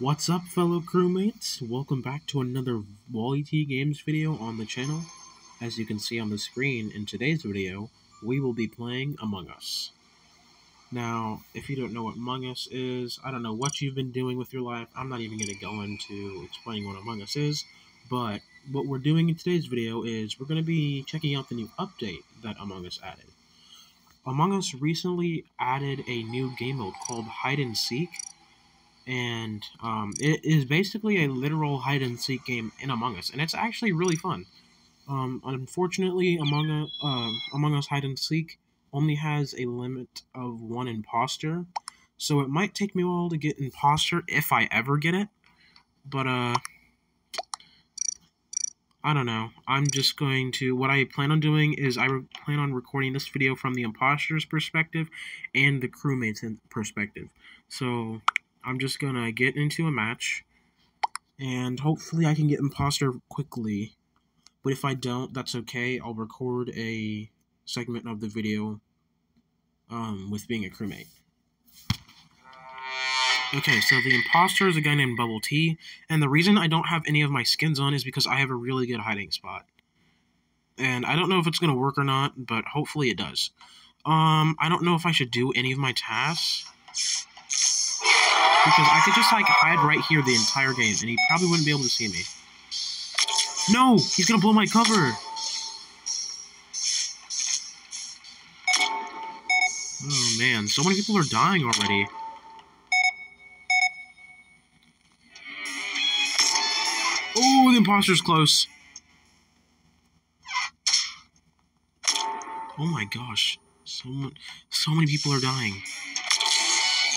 What's up, fellow crewmates? Welcome back to another Wally T Games video on the channel. As you can see on the screen, in today's video, we will be playing Among Us. Now, if you don't know what Among Us is, I don't know what you've been doing with your life. I'm not even going to go into explaining what Among Us is, but what we're doing in today's video is we're going to be checking out the new update that Among Us added. Among Us recently added a new game mode called Hide and Seek, and um, it is basically a literal hide and seek game in Among Us, and it's actually really fun. Um, unfortunately, Among Us, uh, Among Us Hide and Seek only has a limit of one imposter, so it might take me a while to get imposter if I ever get it. But uh, I don't know. I'm just going to. What I plan on doing is I plan on recording this video from the imposter's perspective and the crewmate's perspective. So I'm just gonna get into a match, and hopefully I can get imposter quickly. But if I don't, that's okay. I'll record a segment of the video um, with being a crewmate. Okay, so the imposter is a guy named Bubble Tea, and the reason I don't have any of my skins on is because I have a really good hiding spot. And I don't know if it's going to work or not, but hopefully it does. Um, I don't know if I should do any of my tasks. Because I could just, like, hide right here the entire game, and he probably wouldn't be able to see me. No! He's gonna blow my cover! Oh, man. So many people are dying already. Oh, the imposter's close. Oh my gosh. So, so many people are dying.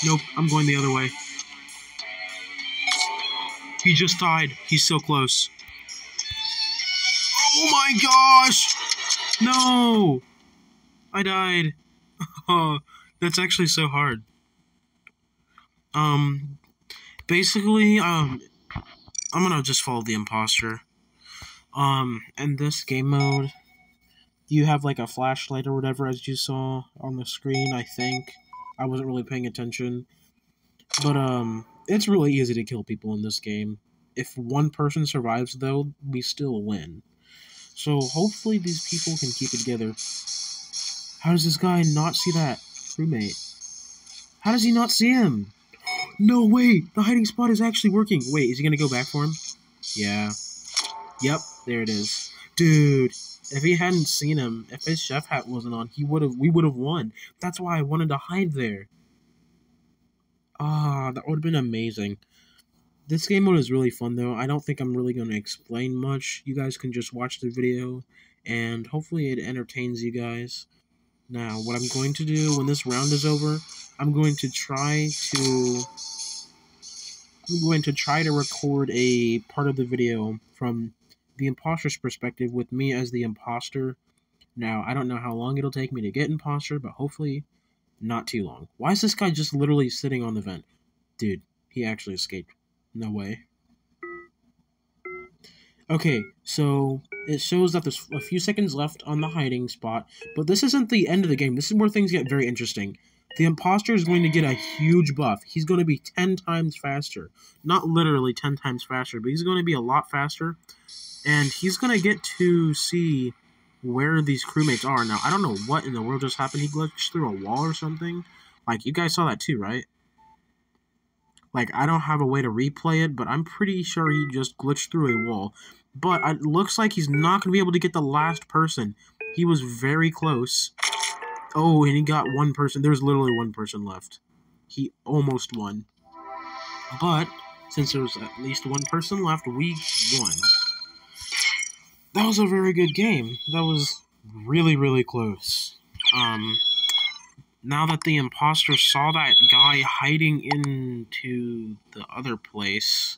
Nope, I'm going the other way. He just died. He's so close. Oh my gosh! No! I died. Oh, that's actually so hard. Um, basically, um, I'm gonna just follow the imposter. Um, in this game mode, you have like a flashlight or whatever, as you saw on the screen, I think. I wasn't really paying attention. But, um, it's really easy to kill people in this game. If one person survives, though, we still win. So, hopefully these people can keep it together. How does this guy not see that crewmate? How does he not see him? No, way! The hiding spot is actually working. Wait, is he gonna go back for him? Yeah. Yep, there it is. Dude, if he hadn't seen him, if his chef hat wasn't on, he would have we would have won. That's why I wanted to hide there. Ah, that would have been amazing. This game mode is really fun though. I don't think I'm really going to explain much. You guys can just watch the video and hopefully it entertains you guys. Now, what I'm going to do when this round is over, I'm going to try to I'm going to try to record a part of the video from the imposter's perspective with me as the imposter. Now, I don't know how long it'll take me to get imposter, but hopefully not too long. Why is this guy just literally sitting on the vent? Dude, he actually escaped. No way. Okay, so it shows that there's a few seconds left on the hiding spot, but this isn't the end of the game. This is where things get very interesting. The imposter is going to get a huge buff. He's going to be 10 times faster. Not literally 10 times faster, but he's going to be a lot faster. And he's going to get to see where these crewmates are. Now, I don't know what in the world just happened. He glitched through a wall or something. Like, you guys saw that too, right? Like, I don't have a way to replay it, but I'm pretty sure he just glitched through a wall. But it looks like he's not going to be able to get the last person. He was very close. Oh, and he got one person. There's literally one person left. He almost won. But, since there was at least one person left, we won. That was a very good game. That was really, really close. Um, now that the imposter saw that guy hiding into the other place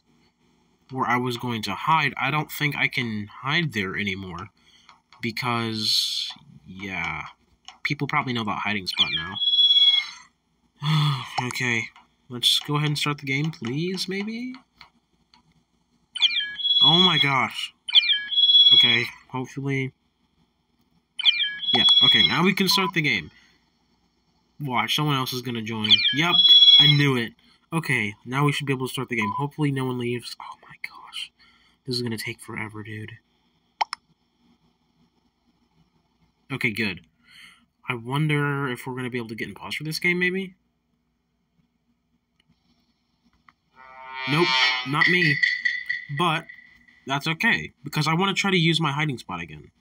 where I was going to hide, I don't think I can hide there anymore. Because, yeah, people probably know that hiding spot now. okay, let's go ahead and start the game, please, maybe? Oh my gosh. Okay, hopefully... Yeah, okay, now we can start the game. Watch, someone else is gonna join. Yep, I knew it. Okay, now we should be able to start the game. Hopefully no one leaves. Oh my gosh. This is gonna take forever, dude. Okay, good. I wonder if we're gonna be able to get imposter this game, maybe? Nope, not me. But, that's okay, because I want to try to use my hiding spot again.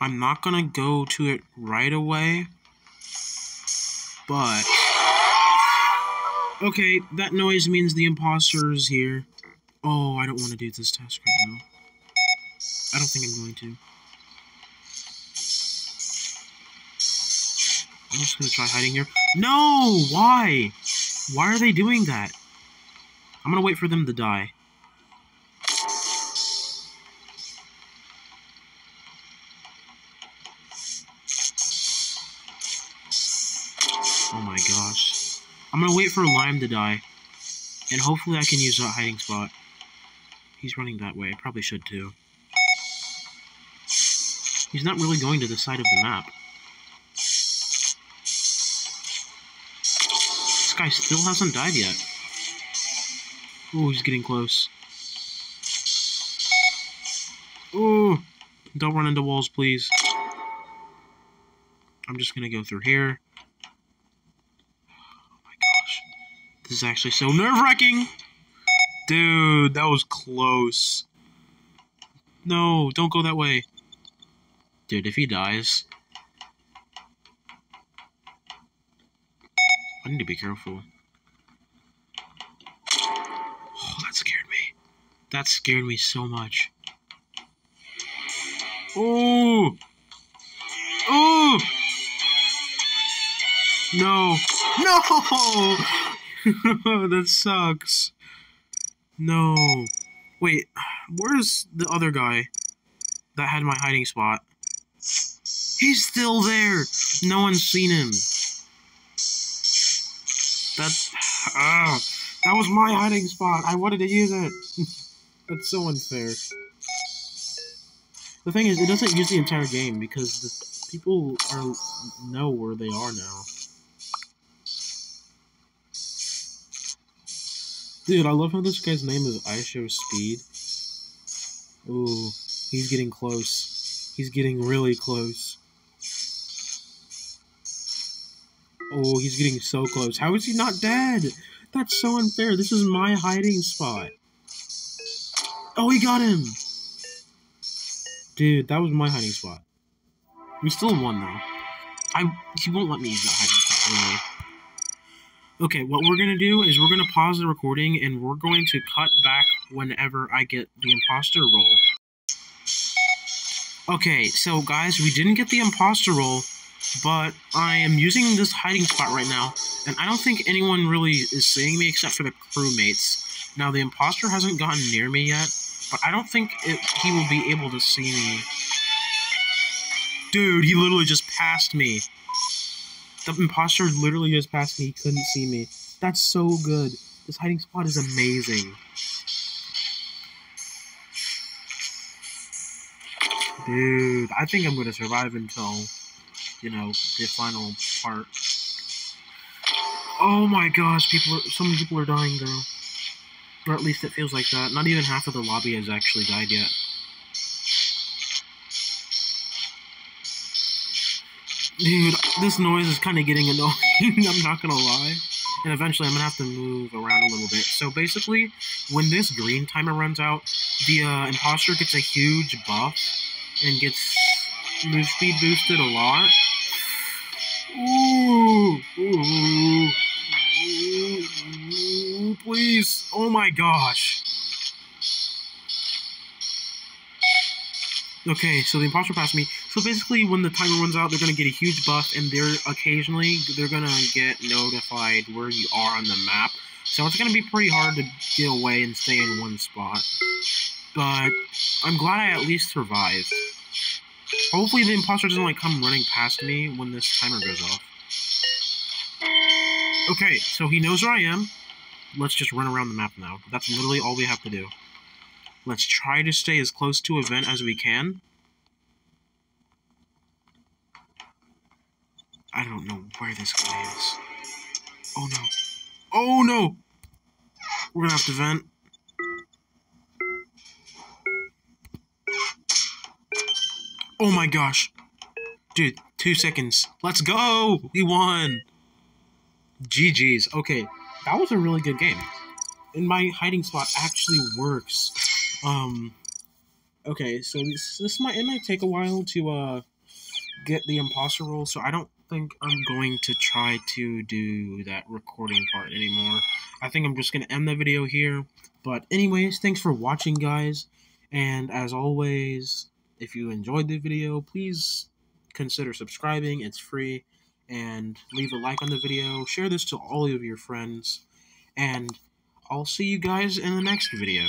I'm not gonna go to it right away, but... Okay, that noise means the imposter is here. Oh, I don't want to do this task right now. I don't think I'm going to. I'm just gonna try hiding here. No! Why? Why are they doing that? I'm gonna wait for them to die. Oh my gosh. I'm gonna wait for Lime to die. And hopefully I can use that hiding spot. He's running that way. I probably should too. He's not really going to the side of the map. This guy still hasn't died yet. Oh, he's getting close. Oh, don't run into walls, please. I'm just gonna go through here. Oh my gosh. This is actually so nerve-wracking! Dude, that was close. No, don't go that way. Dude, if he dies... I need to be careful. Oh, that scared me. That scared me so much. Oh! Oh! No! No! that sucks. No. Wait, where's the other guy that had my hiding spot? He's still there. No one's seen him. That, uh, that was my hiding spot. I wanted to use it. That's so unfair. The thing is, it doesn't use the entire game because the people are know where they are now. Dude, I love how this guy's name is I Show Speed. Ooh, he's getting close. He's getting really close. Oh, he's getting so close. How is he not dead? That's so unfair. This is my hiding spot. Oh, he got him! Dude, that was my hiding spot. We still won, though. I He won't let me use that hiding spot, really. Okay, what we're going to do is we're going to pause the recording and we're going to cut back whenever I get the imposter role. Okay, so guys, we didn't get the imposter role, but I am using this hiding spot right now, and I don't think anyone really is seeing me except for the crewmates. Now, the imposter hasn't gotten near me yet, but I don't think it, he will be able to see me. Dude, he literally just passed me. The imposter literally just passed me. He couldn't see me. That's so good. This hiding spot is amazing. Dude, I think I'm gonna survive until, you know, the final part. Oh my gosh, people are, so many people are dying though. Or at least it feels like that. Not even half of the lobby has actually died yet. Dude, this noise is kind of getting annoying, I'm not gonna lie. And eventually I'm gonna have to move around a little bit. So basically, when this green timer runs out, the uh, imposter gets a huge buff and gets move speed boosted a lot. Ooh, ooh, ooh, Oh, please. Oh my gosh. Okay, so the imposter passed me. So basically, when the timer runs out, they're gonna get a huge buff, and they're occasionally they're gonna get notified where you are on the map. So it's gonna be pretty hard to get away and stay in one spot. But I'm glad I at least survived. Hopefully, the imposter doesn't like come running past me when this timer goes off. Okay, so he knows where I am. Let's just run around the map now. That's literally all we have to do. Let's try to stay as close to event as we can. I don't know where this guy is. Oh no. Oh no! We're gonna have to vent. Oh my gosh. Dude, two seconds. Let's go! We won! GG's. Okay, that was a really good game. And my hiding spot actually works. Um, okay, so this, this might, it might take a while to, uh, get the imposter role, so I don't think I'm going to try to do that recording part anymore. I think I'm just going to end the video here. But anyways, thanks for watching, guys. And as always, if you enjoyed the video, please consider subscribing. It's free. And leave a like on the video. Share this to all of your friends. And I'll see you guys in the next video.